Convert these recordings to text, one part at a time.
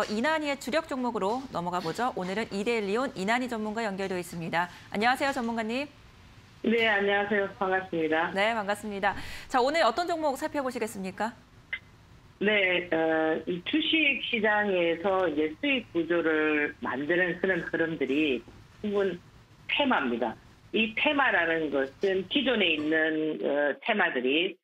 어, 이난희의 주력 종목으로 넘어가 보죠. 오늘은 이데일리온 이난희 전문가 연결되어 있습니다. 안녕하세요, 전문가님. 네, 안녕하세요. 반갑습니다. 네, 반갑습니다. 자, 오늘 어떤 종목 살펴보시겠습니까? 네, 어, 이 주식 시장에서 이제 수익 구조를 만드는 그런 흐름들이 부분 테마입니다. 이 테마라는 것은 기존에 있는 어, 테마들이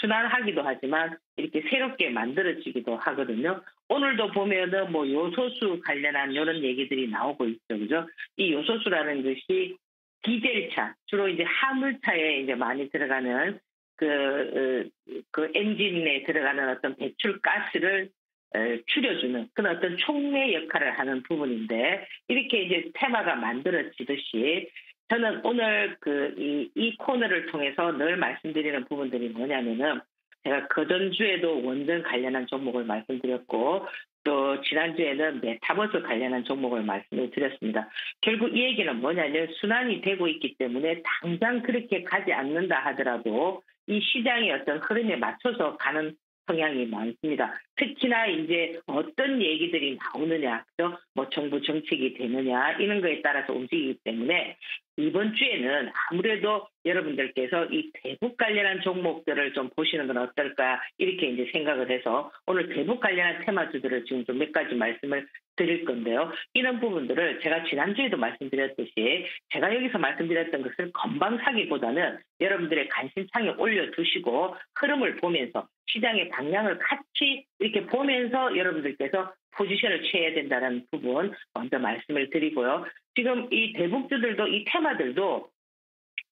순환하기도 하지만 이렇게 새롭게 만들어지기도 하거든요. 오늘도 보면은 뭐 요소수 관련한 이런 얘기들이 나오고 있죠. 그죠? 이 요소수라는 것이 디젤차, 주로 이제 화물차에 이제 많이 들어가는 그, 어, 그 엔진에 들어가는 어떤 배출 가스를 어, 줄여주는 그런 어떤 촉매 역할을 하는 부분인데 이렇게 이제 테마가 만들어지듯이 저는 오늘 그 이 이 코너를 통해서 늘 말씀드리는 부분들이 뭐냐면은 제가 그전주에도 원전 관련한 종목을 말씀드렸고 또 지난주에는 메타버스 관련한 종목을 말씀을 드렸습니다. 결국 이 얘기는 뭐냐면 순환이 되고 있기 때문에 당장 그렇게 가지 않는다 하더라도 이 시장의 어떤 흐름에 맞춰서 가는 성향이 많습니다. 특히나 이제 어떤 얘기들이 나오느냐, 그죠? 뭐 정부 정책이 되느냐 이런 거에 따라서 움직이기 때문에 이번 주에는 아무래도 여러분들께서 이 대북 관련한 종목들을 좀 보시는 건 어떨까 이렇게 이제 생각을 해서 오늘 대북 관련한 테마주들을 지금 좀 몇 가지 말씀을 드릴 건데요. 이런 부분들을 제가 지난주에도 말씀드렸듯이 제가 여기서 말씀드렸던 것을 건방 사기보다는 여러분들의 관심창에 올려두시고 흐름을 보면서 시장의 방향을 같이 이렇게 보면서 여러분들께서 포지션을 취해야 된다는 부분 먼저 말씀을 드리고요. 지금 이 대북주들도 이 테마들도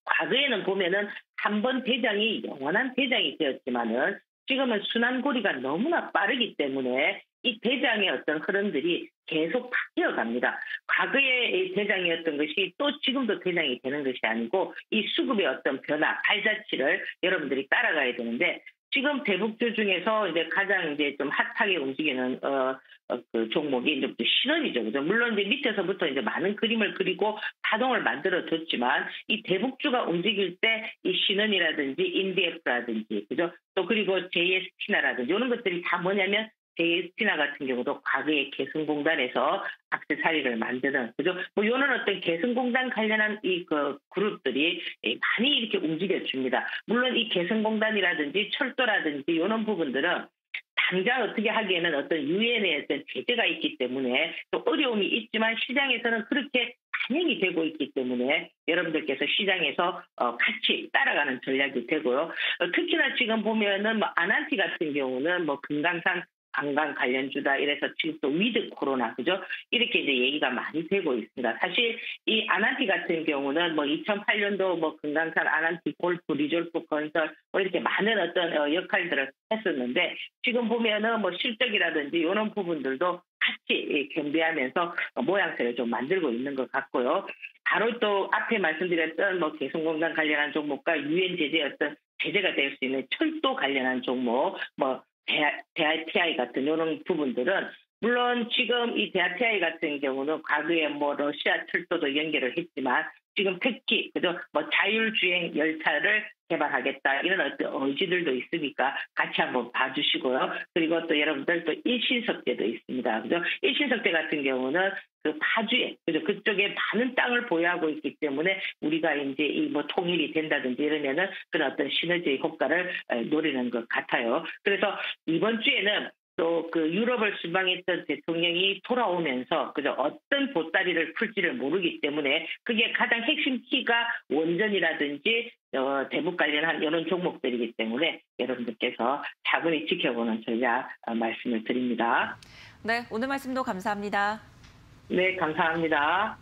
과거에는 보면은 한 번 대장이 영원한 대장이 되었지만은 지금은 순환고리가 너무나 빠르기 때문에 이 대장의 어떤 흐름들이 계속 바뀌어 갑니다. 과거의 대장이었던 것이 또 지금도 대장이 되는 것이 아니고 이 수급의 어떤 변화, 발자취를 여러분들이 따라가야 되는데 지금 대북주 중에서 이제 가장 이제 좀 핫하게 움직이는 어, 어, 그 종목이 이제 신원이죠. 그죠? 물론 이제 밑에서부터 이제 많은 그림을 그리고 파동을 만들어 줬지만 이 대북주가 움직일 때 이 신원이라든지 인디에프라든지 그죠? 또 그리고 JST나라든지 이런 것들이 다 뭐냐면 JST나 같은 경우도 과거에 개성공단에서 악세사리를 만드는 그죠? 뭐 이런 어떤 개성공단 관련한 이 그 그룹들이 많이 이렇게 움직여 줍니다. 물론 이 개성공단이라든지 철도라든지 이런 부분들은 당장 어떻게 하기에는 어떤 유엔의 어떤 제재가 있기 때문에 또 어려움이 있지만 시장에서는 그렇게 반영이 되고 있기 때문에 여러분들께서 시장에서 어, 같이 따라가는 전략이 되고요. 어, 특히나 지금 보면은 뭐 아난티 같은 경우는 뭐 금강산 관광 관련주다 이래서 지금 또 위드 코로나 그죠 이렇게 이제 얘기가 많이 되고 있습니다. 사실 이 아난티 같은 경우는 뭐 2008년도 뭐 금강산 아난티 골프 리조트 건설 뭐 이렇게 많은 어떤 어, 역할들을 했었는데 지금 보면은 뭐 실적이라든지 이런 부분들도 같이 겸비하면서 모양새를 좀 만들고 있는 것 같고요. 바로 또 앞에 말씀드렸던 뭐 개성공단 관련한 종목과 유엔 제재 어떤 제재가 될 수 있는 철도 관련한 종목, 뭐 대아TI 같은 이런 부분들은 물론 지금 이 대아TI 같은 경우는 과거에 뭐 러시아 철도도 연결을 했지만 지금 특히 그죠 뭐 자율주행 열차를 개발하겠다 이런 어떤 의지들도 있으니까 같이 한번 봐주시고요. 그리고 또 여러분들 또 일신석대도 있습니다. 그죠? 일신석대 같은 경우는 그 파주에 그죠 그쪽에 많은 땅을 보유하고 있기 때문에 우리가 이제 이 뭐 통일이 된다든지 이러면은 그런 어떤 시너지 효과를 노리는 것 같아요. 그래서 이번 주에는 또그 유럽을 순방했던 대통령이 돌아오면서 그저 어떤 보따리를 풀지를 모르기 때문에 그게 가장 핵심 키가 원전이라든지 어, 대북 관련한 이런 종목들이기 때문에 여러분들께서 차분히 지켜보는 전략 어, 말씀을 드립니다. 네, 오늘 말씀도 감사합니다. 네, 감사합니다.